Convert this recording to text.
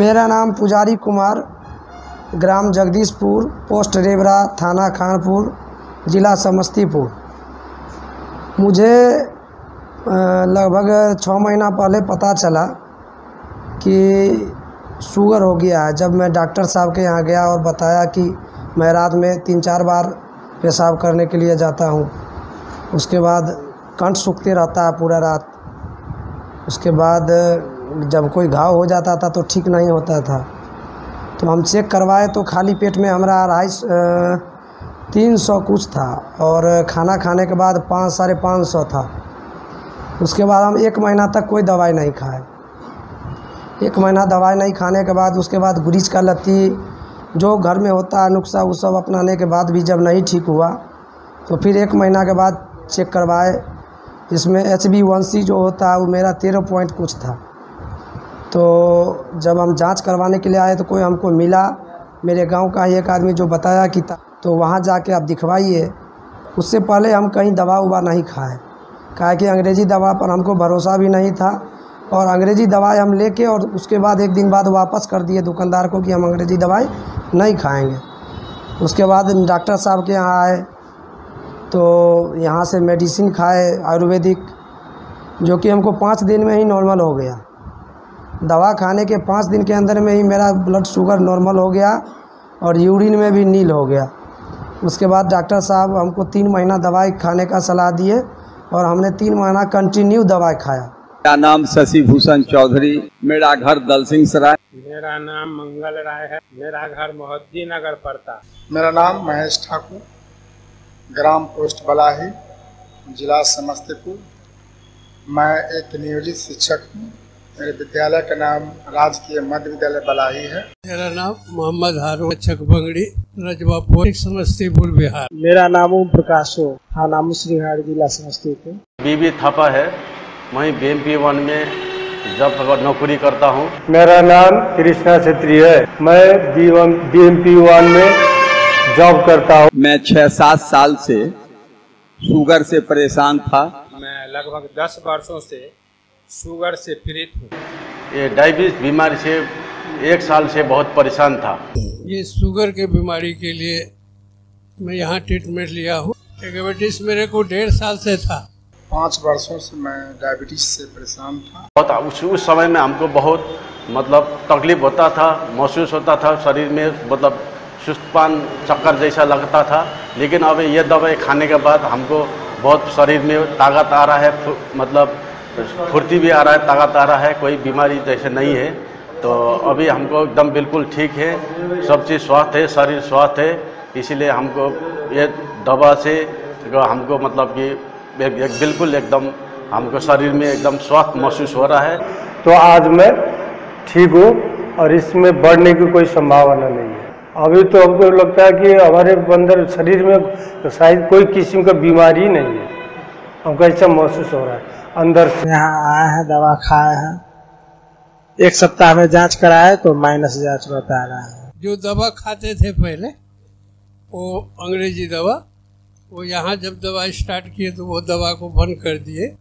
मेरा नाम पुजारी कुमार, ग्राम जगदीशपुर, पोस्ट रेबरा थाना खानपुर, ज़िला समस्तीपुर। मुझे लगभग छः महीना पहले पता चला कि शुगर हो गया है। जब मैं डॉक्टर साहब के यहाँ गया और बताया कि मैं रात में तीन चार बार पेशाब करने के लिए जाता हूँ, उसके बाद कंठ सूखते रहता है पूरा रात। उसके बाद जब कोई घाव हो जाता था तो ठीक नहीं होता था। तो हम चेक करवाए तो खाली पेट में हमारा अढ़ाई तीन सौ कुछ था और खाना खाने के बाद पाँच, साढ़े पाँच सौ था। उसके बाद हम एक महीना तक कोई दवाई नहीं खाए। एक महीना दवाई नहीं खाने के बाद उसके बाद गुरीच का लत्ती, जो घर में होता है नुस्खा, वो सब अपनाने के बाद भी जब नहीं ठीक हुआ तो फिर एक महीना के बाद चेक करवाए। इसमें एच बी वन सी जो होता है, वो मेरा तेरह पॉइंट कुछ था। तो जब हम जाँच करवाने के लिए आए तो कोई हमको मिला। मेरे गाँव का ही एक आदमी जो बताया कि ता- वहाँ जाके आप दिखवाइए। उससे पहले हम कहीं दवा उवा नहीं खाए। काहे कि अंग्रेज़ी दवा पर हमको भरोसा भी नहीं था और अंग्रेज़ी दवाई हम लेके और उसके बाद एक दिन बाद वापस कर दिए दुकानदार को कि हम अंग्रेज़ी दवाई नहीं खाएँगे। उसके बाद डॉक्टर साहब के यहाँ आए। तो यहाँ से मेडिसिन खाए, आयुर्वेदिक, जो कि हमको पाँच दिन में ही नॉर्मल हो गया। दवा खाने के पाँच दिन के अंदर में ही मेरा ब्लड शुगर नॉर्मल हो गया और यूरिन में भी नील हो गया। उसके बाद डॉक्टर साहब हमको तीन महीना दवाई खाने का सलाह दिए और हमने तीन महीना कंटिन्यू दवाई खाया। मेरा नाम शशि भूषण चौधरी मेरा घर दल सिंह सराय मेरा नाम मंगल राय है मेरा घर मोहद्दी नगर पड़ता। मेरा नाम महेश ठाकुर ग्राम पोस्ट बलाही जिला समस्तीपुर। मैं एक नियोजित शिक्षक हूँ। मेरे विद्यालय का नाम राजकीय मध्य विद्यालय बलाही है। मेरा नाम मोहम्मद हारू चक बंगड़ी रजवापुर समस्तीपुर बिहार। मेरा नाम ओम प्रकाश हो थाना मुसरीहाट जिला समस्तीपुर। बीबी थापा है वहीं बी वन में जब नौकरी करता हूँ। मेरा नाम कृष्णा छेत्री है। मैं B B M P one में जॉब करता हूँ। मैं छः सात साल से शुगर से परेशान था। मैं लगभग दस वर्षों से शुगर से पीड़ित हूँ। ये डायबिटीज़ बीमारी से एक साल से बहुत परेशान था। ये शुगर के बीमारी के लिए मैं यहाँ ट्रीटमेंट लिया हूँ। डायबिटीज़ मेरे को डेढ़ साल से था। पाँच वर्षों से मैं डायबिटीज़ से परेशान था। बहुत उस उस समय में हमको बहुत मतलब तकलीफ़ होता था महसूस होता था शरीर में मतलब सुस्तपान चक्कर जैसा लगता था। लेकिन अब ये दवाई खाने के बाद हमको बहुत शरीर में ताकत आ रहा है फु- फुर्ती भी आ रहा है ताकत आ रहा है कोई बीमारी जैसे नहीं है। तो अभी हमको एकदम बिल्कुल ठीक है सब चीज़ स्वस्थ है शरीर स्वस्थ है इसीलिए हमको ये दवा से हमको मतलब कि एक, एक बिल्कुल एकदम हमको शरीर में एकदम स्वस्थ महसूस हो रहा है। तो आज मैं ठीक हूँ और इसमें बढ़ने की कोई संभावना नहीं है। अभी तो हमको लगता है कि हमारे अंदर शरीर में शायद कोई किस्म का बीमारी नहीं है। हमको ऐसा महसूस हो रहा है। अंदर से। यहाँ आए हैं दवा खाए हैं। एक सप्ताह में जाँच कराए तो माइनस जाँच बता रहा है। जो दवा खाते थे पहले वो अंग्रेज़ी दवा वो यहाँ जब दवा स्टार्ट किए तो वो दवा को बंद कर दिए।